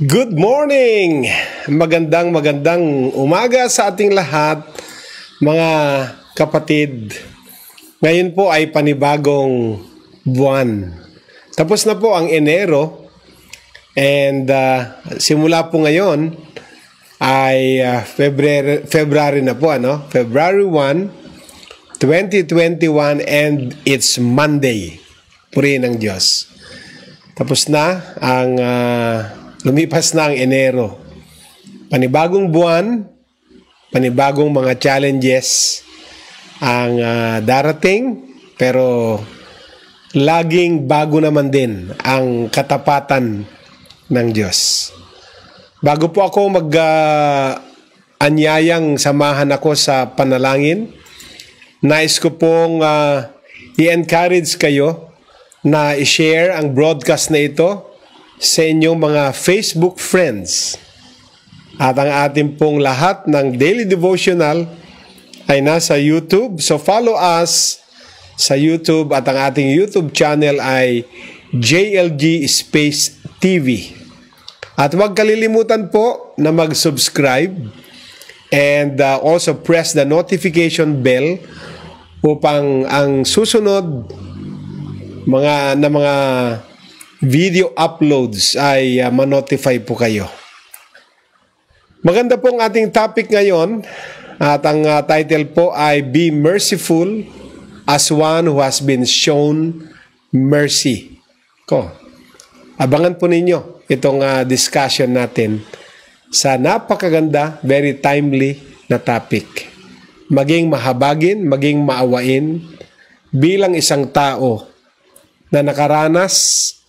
Good morning! Magandang magandang umaga sa ating lahat, mga kapatid. Ngayon po ay panibagong buwan. Tapos na po ang Enero and uh, simula po ngayon ay uh, February, February na po ano? February 1, 2021 and it's Monday. Purihin ng Diyos. Tapos na ang uh, lumipas na ang Enero. Panibagong buwan, panibagong mga challenges ang uh, darating pero laging bago naman din ang katapatan ng Diyos. Bago po ako mag uh, anyayang samahan ako sa panalangin, nais ko pong uh, i-encourage kayo na i-share ang broadcast na ito sa inyong mga Facebook friends. At ang ating pong lahat ng daily devotional ay nasa YouTube. So follow us sa YouTube at ang ating YouTube channel ay JLG Space TV. At huwag kalilimutan po na mag-subscribe and uh, also press the notification bell upang ang susunod mga na mga video uploads ay uh, ma-notify po kayo. Maganda po ang ating topic ngayon at ang uh, title po ay Be Merciful as one who has been shown mercy. Ko. Abangan po ninyo itong uh, discussion natin sa napakaganda, very timely na topic. Maging mahabagin, maging maawain bilang isang tao na nakaranas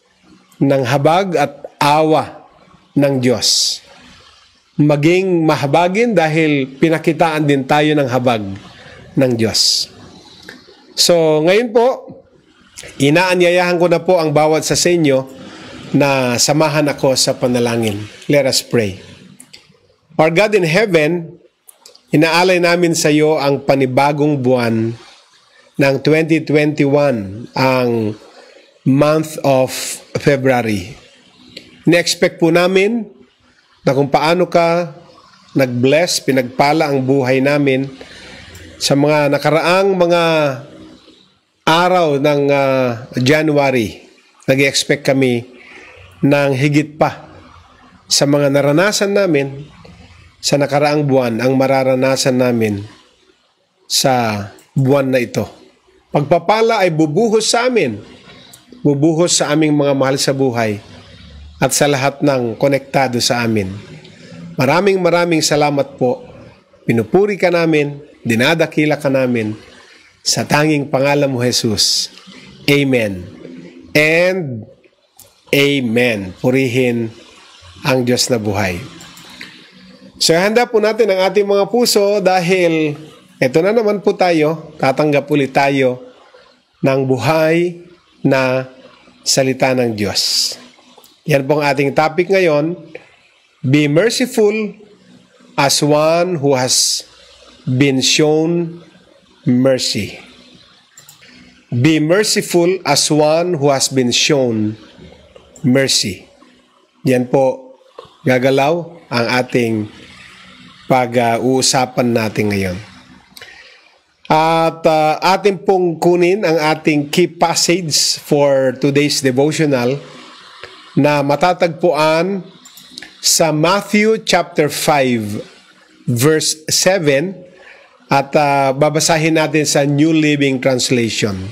ng habag at awa ng Diyos. Maging mahabagin dahil pinakitaan din tayo ng habag ng Diyos. So, ngayon po, inaanyayahan ko na po ang bawat sa inyo na samahan ako sa panalangin. Let us pray. Our God in heaven, inaalay namin sa iyo ang panibagong buwan ng 2021, ang month of February. Ne-expect po namin na kung paano ka nag-bless, pinagpala ang buhay namin sa mga nakaraang mga araw ng uh, January. Nag-expect kami ng higit pa sa mga naranasan namin sa nakaraang buwan ang mararanasan namin sa buwan na ito. Pagpapala ay bubuhos sa amin bubuhos sa aming mga mahal sa buhay at sa lahat ng konektado sa amin. Maraming maraming salamat po. Pinupuri ka namin, dinadakila ka namin sa tanging pangalan mo Jesus. Amen. And Amen. Purihin ang Diyos na buhay. So handa po natin ang ating mga puso dahil ito na naman po tayo, tatanggap ulit tayo ng buhay na salita ng Diyos. Yan po ang ating topic ngayon. Be merciful as one who has been shown mercy. Be merciful as one who has been shown mercy. Yan po gagalaw ang ating pag-uusapan natin ngayon. At uh, atin pong kunin ang ating key passage for today's devotional na matatagpuan sa Matthew chapter 5 verse 7 at uh, babasahin natin sa New Living Translation.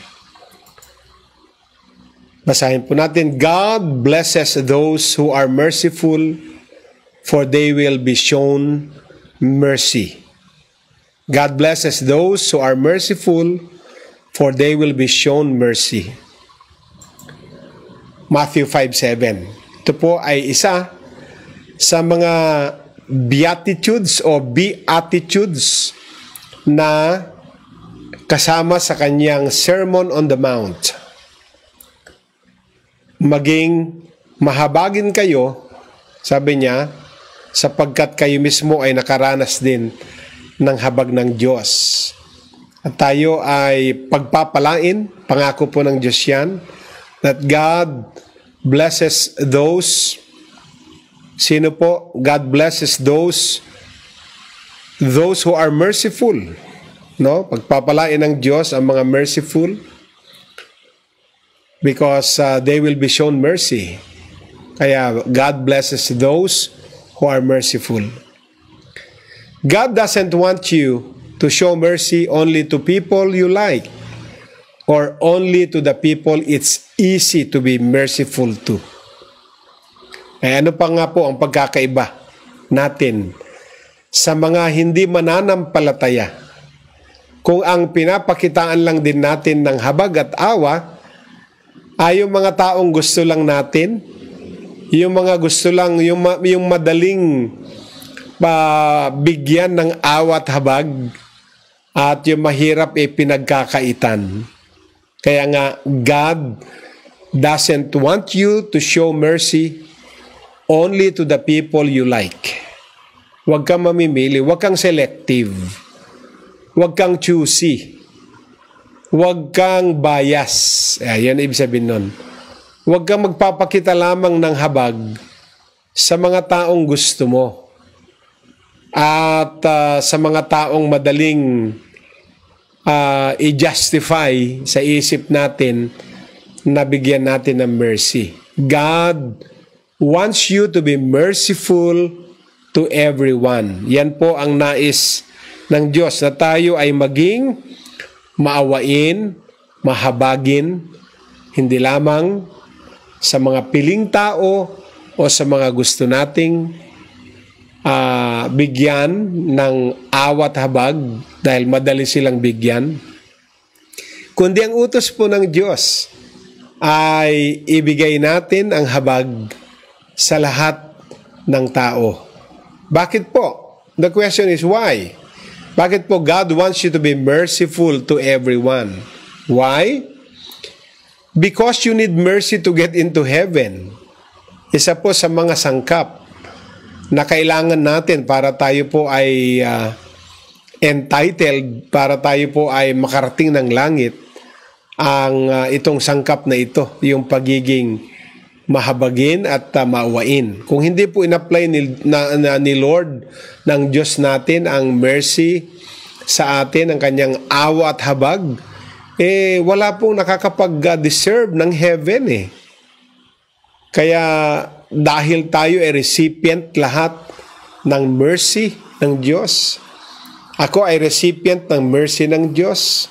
Basahin po natin, God blesses those who are merciful for they will be shown mercy. God blesses those who are merciful, for they will be shown mercy. Matthew 5.7 Ito po ay isa sa mga beatitudes o beatitudes na kasama sa kanyang Sermon on the Mount. Maging mahabagin kayo, sabi niya, sapagkat kayo mismo ay nakaranas din ng habag ng Diyos. At tayo ay pagpapalain, pangako po ng Diyos yan, that God blesses those Sino po? God blesses those those who are merciful. No? Pagpapalain ng Diyos ang mga merciful because uh, they will be shown mercy. Kaya God blesses those who are merciful. God doesn't want you to show mercy only to people you like or only to the people it's easy to be merciful to. Eh ano pa nga po ang pagkakaiba natin sa mga hindi mananampalataya? Kung ang pinapakitaan lang din natin ng habag at awa ay yung mga taong gusto lang natin, yung mga gusto lang, yung, yung madaling pa bigyan ng awat habag at yung mahirap ay pinagkakaitan. Kaya nga, God doesn't want you to show mercy only to the people you like. Huwag kang mamimili, huwag kang selective, huwag kang choosy, huwag kang bias. Ayan, ibig sabihin nun. Huwag kang magpapakita lamang ng habag sa mga taong gusto mo at uh, sa mga taong madaling uh, i-justify sa isip natin na bigyan natin ng mercy. God wants you to be merciful to everyone. Yan po ang nais ng Diyos na tayo ay maging maawain, mahabagin, hindi lamang sa mga piling tao o sa mga gusto nating uh, bigyan ng awat habag dahil madali silang bigyan. Kundi ang utos po ng Diyos ay ibigay natin ang habag sa lahat ng tao. Bakit po? The question is why? Bakit po God wants you to be merciful to everyone? Why? Because you need mercy to get into heaven. Isa po sa mga sangkap na kailangan natin para tayo po ay uh, entitled, para tayo po ay makarating ng langit, ang uh, itong sangkap na ito, yung pagiging mahabagin at uh, maawain. Kung hindi po in-apply ni, na, na, ni Lord ng Diyos natin ang mercy sa atin, ang kanyang awa at habag, eh wala pong nakakapag-deserve ng heaven eh. Kaya dahil tayo ay recipient lahat ng mercy ng Diyos, ako ay recipient ng mercy ng Diyos,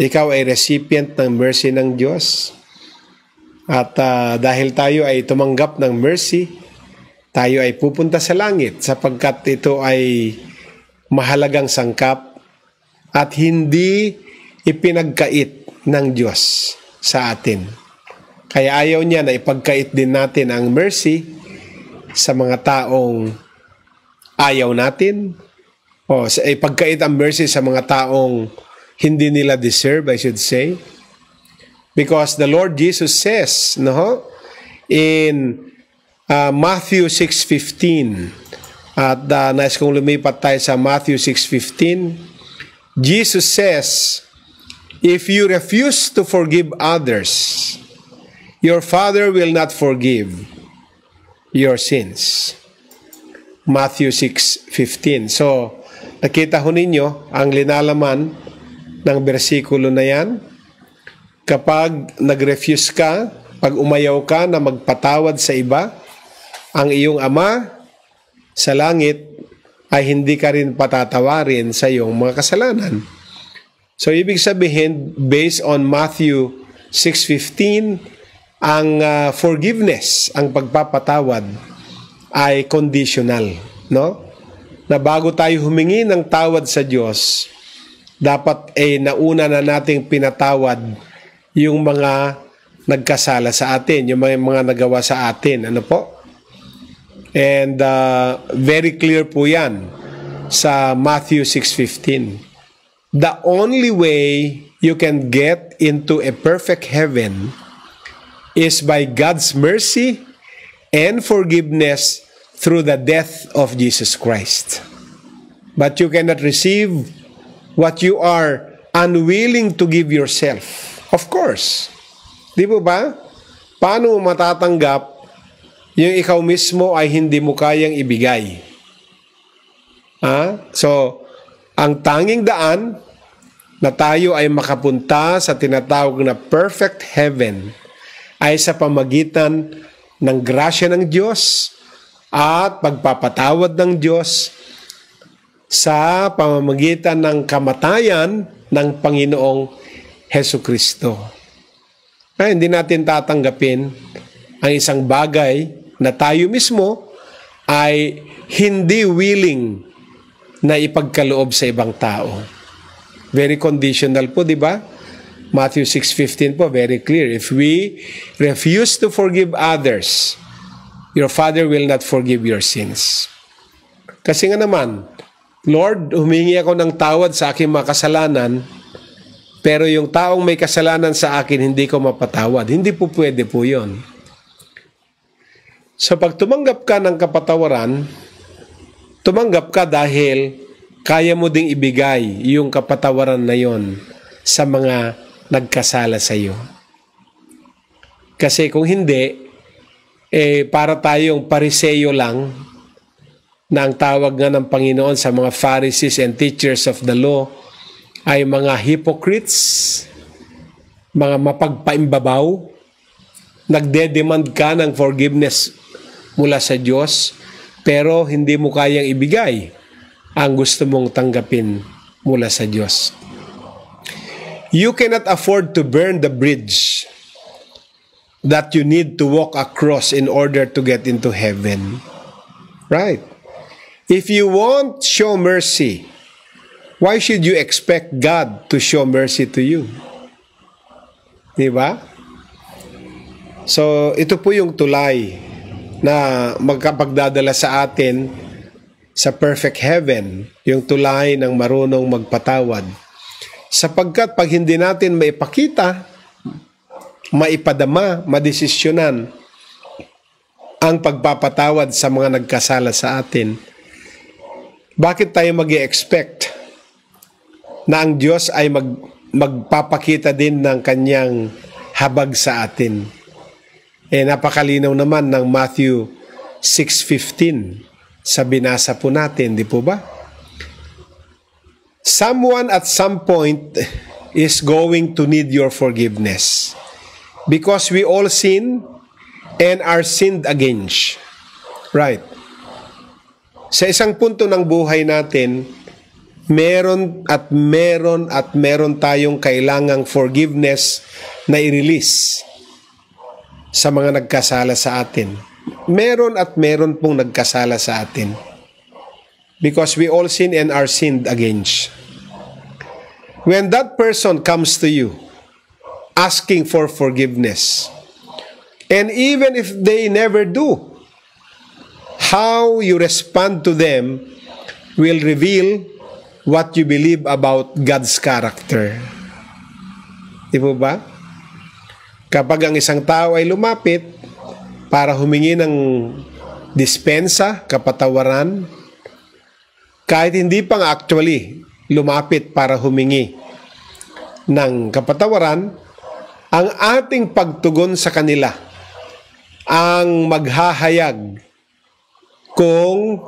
ikaw ay recipient ng mercy ng Diyos, at uh, dahil tayo ay tumanggap ng mercy, tayo ay pupunta sa langit sapagkat ito ay mahalagang sangkap at hindi ipinagkait ng Diyos sa atin. Kaya ayaw niya na ipagkait din natin ang mercy sa mga taong ayaw natin o ipagkait ang mercy sa mga taong hindi nila deserve, I should say. Because the Lord Jesus says, no, in uh, Matthew 6.15, at uh, nais kong lumipat tayo sa Matthew 6.15, Jesus says, If you refuse to forgive others, your Father will not forgive your sins. Matthew 6.15. So, nakita ho ninyo ang linalaman ng bersikulo na yan kapag nag-refuse ka, pag umayaw ka na magpatawad sa iba, ang iyong ama sa langit ay hindi ka rin patatawarin sa iyong mga kasalanan. So, ibig sabihin, based on Matthew 6.15, ang uh, forgiveness, ang pagpapatawad, ay conditional. No? Na bago tayo humingi ng tawad sa Diyos, dapat eh nauna na nating pinatawad yung mga nagkasala sa atin, yung mga, mga nagawa sa atin. Ano po? And uh, very clear po yan sa Matthew 6.15. The only way you can get into a perfect heaven is by God's mercy and forgiveness through the death of Jesus Christ. But you cannot receive what you are unwilling to give yourself. Of course. Di po ba? Paano mo matatanggap yung ikaw mismo ay hindi mo kayang ibigay. Ha? So, ang tanging daan na tayo ay makapunta sa tinatawag na perfect heaven ay sa pamagitan ng grasya ng Diyos at pagpapatawad ng Diyos sa pamamagitan ng kamatayan ng Panginoong Heso Kristo. Ay, hindi natin tatanggapin ang isang bagay na tayo mismo ay hindi willing na ipagkaloob sa ibang tao. Very conditional po, di ba? Matthew 6.15 po, very clear. If we refuse to forgive others, your Father will not forgive your sins. Kasi nga naman, Lord, humingi ako ng tawad sa aking mga kasalanan, pero yung taong may kasalanan sa akin, hindi ko mapatawad. Hindi po pwede po yon. So pag tumanggap ka ng kapatawaran, tumanggap ka dahil kaya mo ding ibigay yung kapatawaran na yon sa mga nagkasala sa iyo. Kasi kung hindi, eh, para tayong pariseyo lang na ang tawag nga ng Panginoon sa mga Pharisees and teachers of the law ay mga hypocrites, mga mapagpaimbabaw, nagde-demand ka ng forgiveness mula sa Diyos, pero hindi mo kayang ibigay ang gusto mong tanggapin mula sa Diyos. You cannot afford to burn the bridge that you need to walk across in order to get into heaven. Right? If you want show mercy, why should you expect God to show mercy to you? Di ba? So, ito po yung tulay na magkapagdadala sa atin sa perfect heaven, yung tulay ng marunong magpatawad. Sapagkat pag hindi natin maipakita, maipadama, madesisyonan ang pagpapatawad sa mga nagkasala sa atin, bakit tayo mag expect na ang Diyos ay mag, magpapakita din ng kanyang habag sa atin? Eh napakalinaw naman ng Matthew 6.15 sa binasa po natin, di po ba? Someone at some point is going to need your forgiveness because we all sin and are sinned against. Right. Sa isang punto ng buhay natin, meron at meron at meron tayong kailangang forgiveness na i-release sa mga nagkasala sa atin. Meron at meron pong nagkasala sa atin. Because we all sin and are sinned against. When that person comes to you asking for forgiveness, and even if they never do, how you respond to them will reveal what you believe about God's character. Di po ba? Kapag ang isang tao ay lumapit para humingi ng dispensa, kapatawaran, kahit hindi pang actually lumapit para humingi ng kapatawaran, ang ating pagtugon sa kanila ang maghahayag kung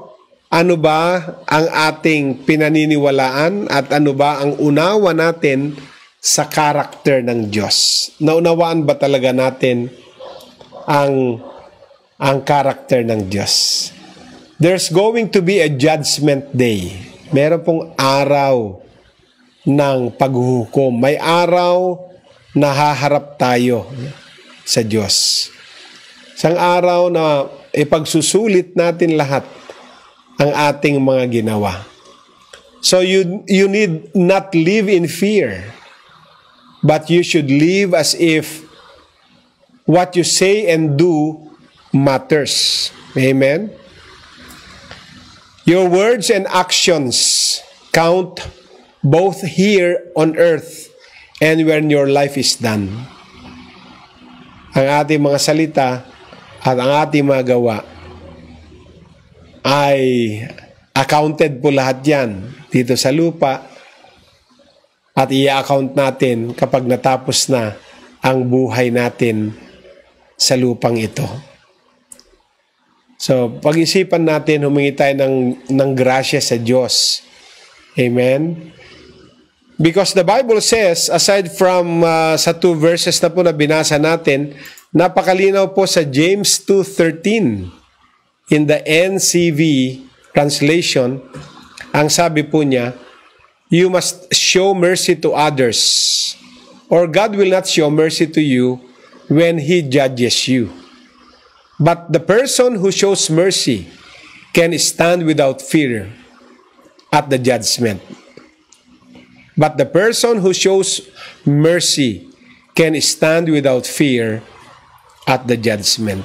ano ba ang ating pinaniniwalaan at ano ba ang unawa natin sa karakter ng Diyos. Naunawaan ba talaga natin ang ang karakter ng Diyos? There's going to be a judgment day. Meron pong araw ng paghuhukom. May araw na haharap tayo sa Diyos. Isang araw na ipagsusulit natin lahat ang ating mga ginawa. So you you need not live in fear but you should live as if what you say and do matters. Amen? Your words and actions count both here on earth and when your life is done. Ang ating mga salita at ang ating mga gawa ay accounted po lahat yan dito sa lupa at i-account natin kapag natapos na ang buhay natin sa lupang ito. So, pag-isipan natin, humingi tayo ng, ng grasya sa Diyos. Amen? Because the Bible says, aside from uh, sa two verses na po na binasa natin, napakalinaw po sa James 2.13 in the NCV translation, ang sabi po niya, you must show mercy to others or God will not show mercy to you when He judges you. But the person who shows mercy can stand without fear at the judgment. But the person who shows mercy can stand without fear at the judgment.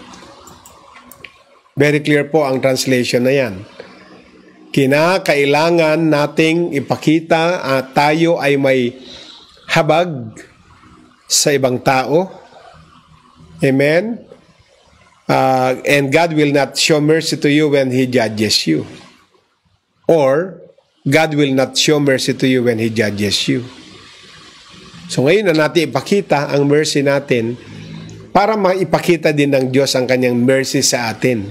Very clear po ang translation na yan. Kinakailangan nating ipakita at tayo ay may habag sa ibang tao. Amen? Uh, and God will not show mercy to you when He judges you. Or, God will not show mercy to you when He judges you. So ngayon na natin ipakita ang mercy natin para maipakita din ng Diyos ang kanyang mercy sa atin.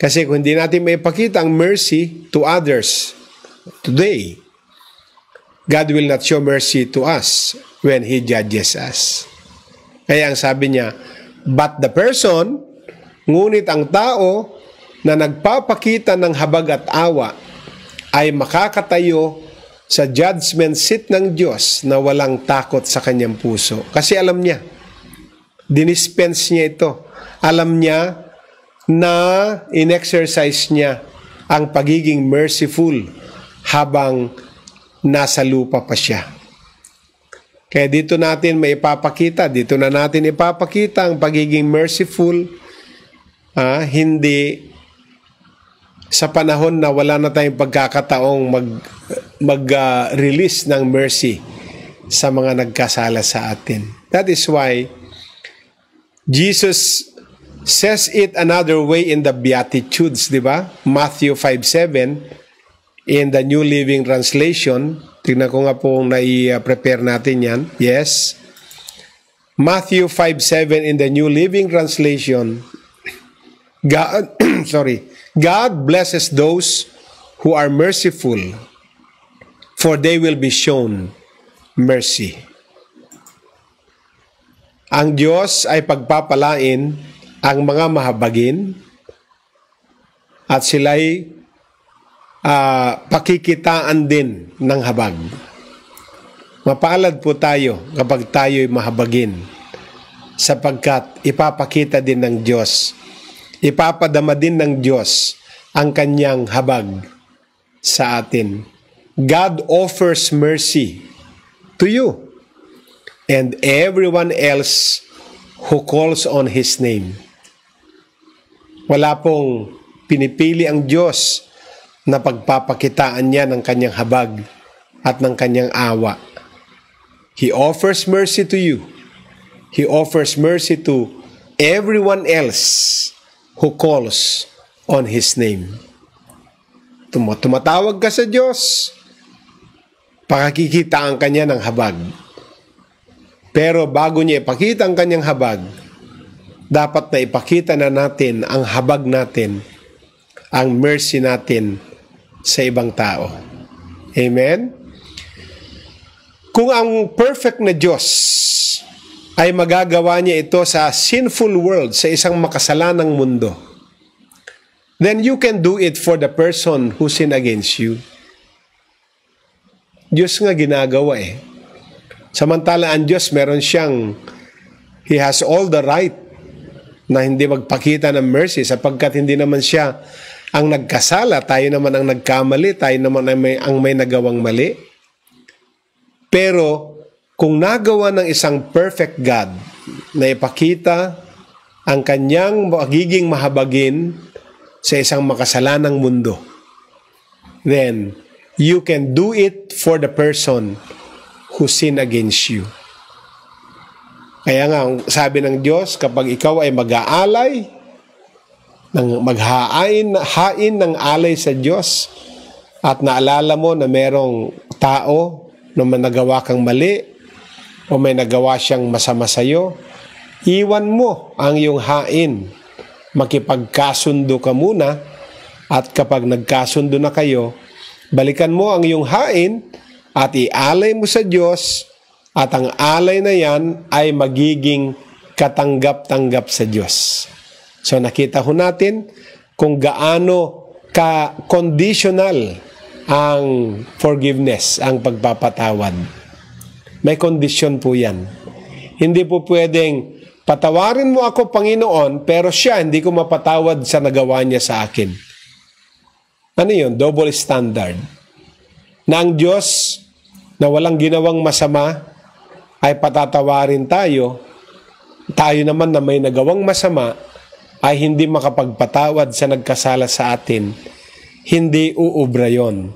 Kasi kung hindi natin maipakita ang mercy to others today, God will not show mercy to us when He judges us. Kaya ang sabi niya, But the person, ngunit ang tao na nagpapakita ng habag at awa ay makakatayo sa judgment seat ng Diyos na walang takot sa kanyang puso. Kasi alam niya, dinispense niya ito. Alam niya na in-exercise niya ang pagiging merciful habang nasa lupa pa siya. Kaya dito natin may ipapakita, dito na natin ipapakita ang pagiging merciful, ah, hindi sa panahon na wala na tayong pagkakataong mag, mag-release uh, ng mercy sa mga nagkasala sa atin. That is why Jesus says it another way in the Beatitudes, di ba? Matthew 5.7 in the New Living Translation. Tingnan ko nga po nai-prepare natin yan. Yes. Matthew 5.7 in the New Living Translation. God, sorry. God blesses those who are merciful, for they will be shown mercy. Ang Diyos ay pagpapalain ang mga mahabagin at sila'y uh, pakikitaan din ng habag. Mapalad po tayo kapag tayo'y mahabagin sapagkat ipapakita din ng Diyos, ipapadama din ng Diyos ang kanyang habag sa atin. God offers mercy to you and everyone else who calls on His name. Wala pong pinipili ang Diyos na pagpapakitaan niya ng kanyang habag at ng kanyang awa. He offers mercy to you. He offers mercy to everyone else who calls on His name. Tum tumatawag ka sa Diyos, pakakikita ang kanya ng habag. Pero bago niya ipakita ang kanyang habag, dapat na ipakita na natin ang habag natin, ang mercy natin sa ibang tao. Amen? Kung ang perfect na Diyos ay magagawa niya ito sa sinful world, sa isang makasalanang mundo, then you can do it for the person who sin against you. Diyos nga ginagawa eh. Samantala ang Diyos meron siyang He has all the right na hindi magpakita ng mercy sapagkat hindi naman siya ang nagkasala, tayo naman ang nagkamali, tayo naman ang may, ang may nagawang mali. Pero kung nagawa ng isang perfect God na ipakita ang kanyang magiging mahabagin sa isang makasalanang mundo, then you can do it for the person who sin against you. Kaya nga, sabi ng Diyos, kapag ikaw ay mag-aalay ng maghain hain ng alay sa Diyos. At naalala mo na merong tao na may nagawa kang mali o may nagawa siyang masama sa iyo, iwan mo ang iyong hain. Makipagkasundo ka muna. At kapag nagkasundo na kayo, balikan mo ang iyong hain at ialay mo sa Diyos. At ang alay na yan ay magiging katanggap-tanggap sa Diyos. So nakita ho natin kung gaano ka-conditional ang forgiveness, ang pagpapatawad. May kondisyon po yan. Hindi po pwedeng patawarin mo ako, Panginoon, pero siya hindi ko mapatawad sa nagawa niya sa akin. Ano yun? Double standard. Na ang Diyos na walang ginawang masama ay patatawarin tayo, tayo naman na may nagawang masama ay hindi makapagpatawad sa nagkasala sa atin, hindi uubra yon.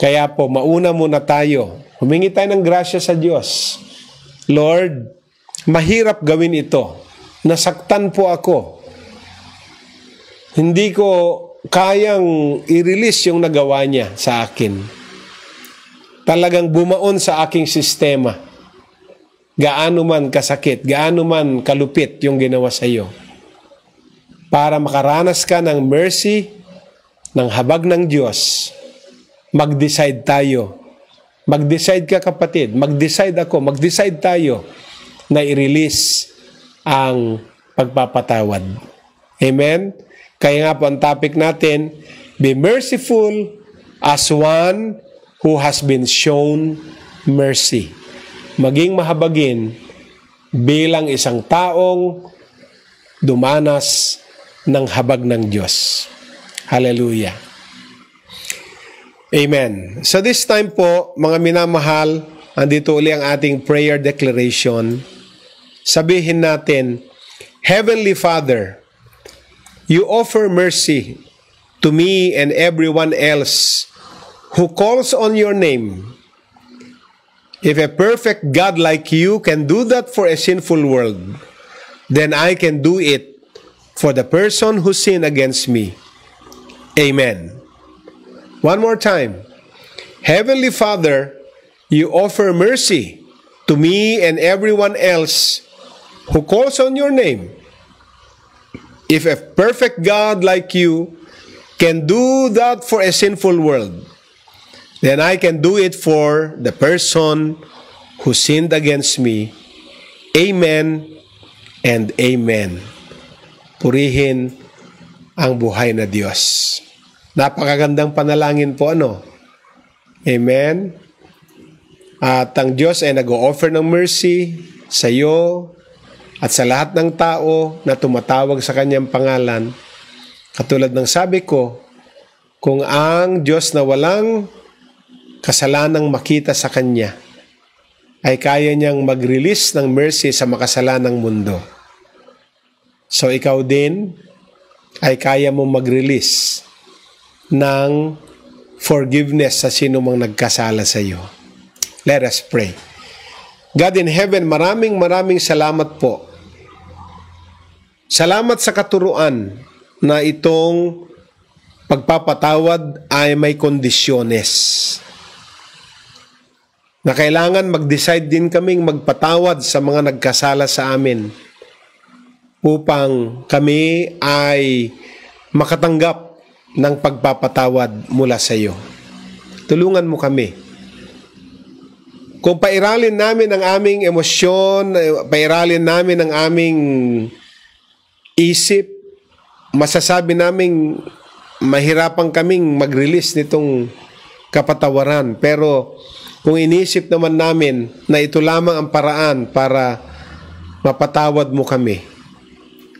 Kaya po, mauna muna tayo. Humingi tayo ng grasya sa Diyos. Lord, mahirap gawin ito. Nasaktan po ako. Hindi ko kayang i-release yung nagawa niya sa akin. Talagang bumaon sa aking sistema. Gaano man kasakit, gaano man kalupit yung ginawa sa iyo. Para makaranas ka ng mercy, ng habag ng Diyos, mag-decide tayo. Mag-decide ka kapatid, mag-decide ako, mag-decide tayo na i-release ang pagpapatawad. Amen? Kaya nga po ang topic natin, be merciful as one who has been shown mercy. Maging mahabagin bilang isang taong dumanas ng habag ng Diyos. Hallelujah. Amen. So this time po, mga minamahal, andito uli ang ating prayer declaration. Sabihin natin, Heavenly Father, You offer mercy to me and everyone else who calls on your name. If a perfect God like you can do that for a sinful world, then I can do it for the person who sinned against me. Amen. One more time. Heavenly Father, you offer mercy to me and everyone else who calls on your name. If a perfect God like you can do that for a sinful world, then I can do it for the person who sinned against me. Amen and Amen. Purihin ang buhay na Diyos. Napakagandang panalangin po ano? Amen. At ang Diyos ay nag-offer ng mercy sa iyo, at sa lahat ng tao na tumatawag sa kanyang pangalan, katulad ng sabi ko, kung ang Diyos na walang kasalanang makita sa Kanya, ay kaya niyang mag-release ng mercy sa makasalanang mundo. So ikaw din ay kaya mo mag-release ng forgiveness sa sino mang nagkasala sa iyo. Let us pray. God in heaven, maraming maraming salamat po Salamat sa katuruan na itong pagpapatawad ay may kondisyones. Na kailangan mag-decide din kaming magpatawad sa mga nagkasala sa amin upang kami ay makatanggap ng pagpapatawad mula sa iyo. Tulungan mo kami. Kung pairalin namin ang aming emosyon, pairalin namin ang aming isip, masasabi naming mahirapan kaming mag-release nitong kapatawaran. Pero kung inisip naman namin na ito lamang ang paraan para mapatawad mo kami,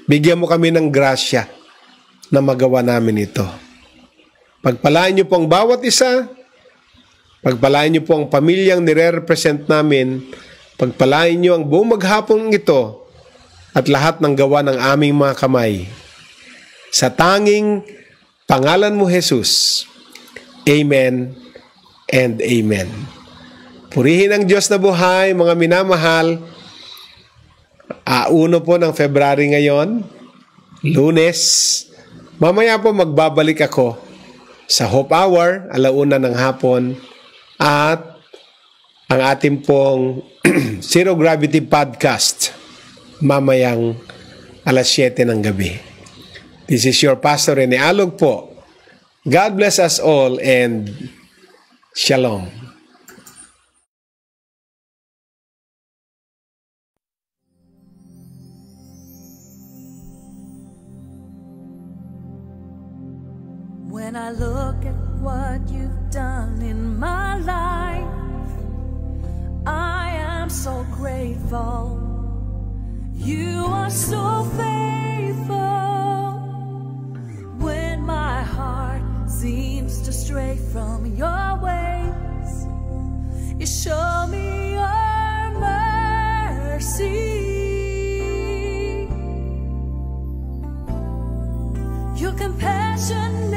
bigyan mo kami ng grasya na magawa namin ito. Pagpalain niyo po ang bawat isa, pagpalain niyo po ang pamilyang nire-represent namin, pagpalain niyo ang buong maghapon ito at lahat ng gawa ng aming mga kamay. Sa tanging pangalan mo, Jesus. Amen and Amen. Purihin ang Diyos na buhay, mga minamahal. Uh, uno po ng February ngayon, lunes. Mamaya po magbabalik ako sa Hope Hour, alauna ng hapon, at ang ating pong Zero Gravity Podcast mamayang alas 7 ng gabi. This is your Pastor Rene Alog po. God bless us all and Shalom. When I look at what you've done in my life, I am so grateful. You are so faithful. When my heart seems to stray from your ways, you show me your mercy. Your compassion